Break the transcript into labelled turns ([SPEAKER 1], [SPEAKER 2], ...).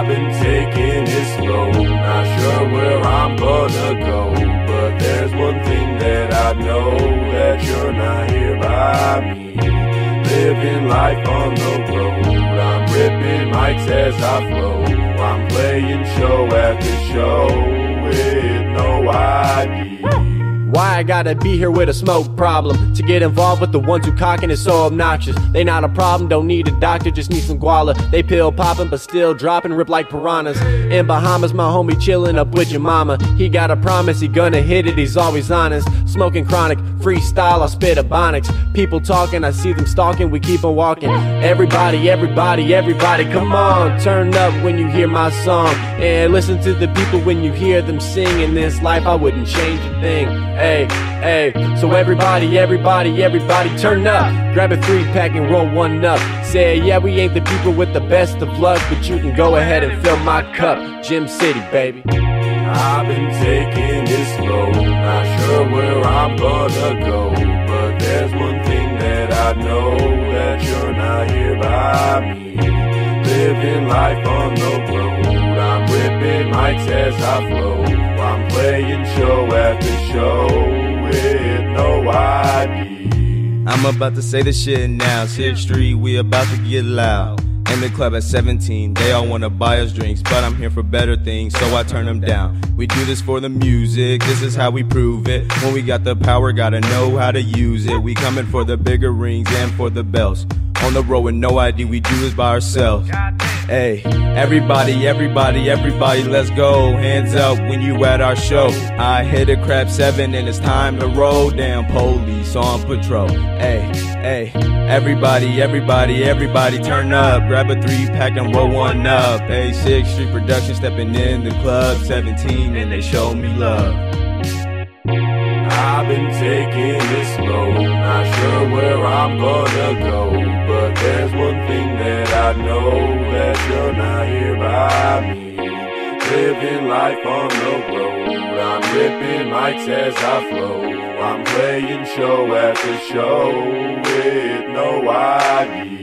[SPEAKER 1] I've been taking it slow, not sure where I'm gonna go. But there's one thing that I know that you're not here by me. Living life on the road, I'm ripping mics as I flow. I'm playing show after show
[SPEAKER 2] I gotta be here with a smoke problem? To get involved with the ones who cocking is so obnoxious. They not a problem, don't need a doctor, just need some guala. They pill popping, but still dropping, rip like piranhas. In Bahamas, my homie chillin' up with your mama. He got a promise, he gonna hit it, he's always honest. Smoking chronic, freestyle, I spit a bonics. People talking, I see them stalking, we keep on walking. Everybody, everybody, everybody, come on, turn up when you hear my song. And listen to the people when you hear them sing. In this life, I wouldn't change a thing. Hey, hey. So everybody, everybody, everybody turn up. Grab a three pack and roll one up. Say, yeah, we ain't the people with the best of luck, but you can go ahead and fill my cup. Gym City, baby.
[SPEAKER 1] I've been taking it slow, not sure where I'm gonna go. But there's one thing that I know that you're not here by me. Living life on the road, I'm ripping mics as I flow. I'm playing show after
[SPEAKER 3] I'm about to say this shit now. Sixth Street, we about to get loud. In the club at 17, they all wanna buy us drinks, but I'm here for better things, so I turn them down. We do this for the music, this is how we prove it. When we got the power, gotta know how to use it. We coming for the bigger rings and for the belts. On the road with no ID, we do this by ourselves. Hey, everybody, everybody, everybody, let's go. Hands up when you at our show. I hit a crap seven and it's time to roll. Damn police on patrol. Hey, hey, everybody, everybody, everybody, turn up. Grab a three pack and roll one up. Hey, Sixth Street Production stepping in the club. 17 and they show me love.
[SPEAKER 1] I've been taking it slow, not sure where I'm gonna go. But there's one thing that I know you're not here by me. Living life on the road, I'm ripping mics as I flow. I'm playing show after show with no ID.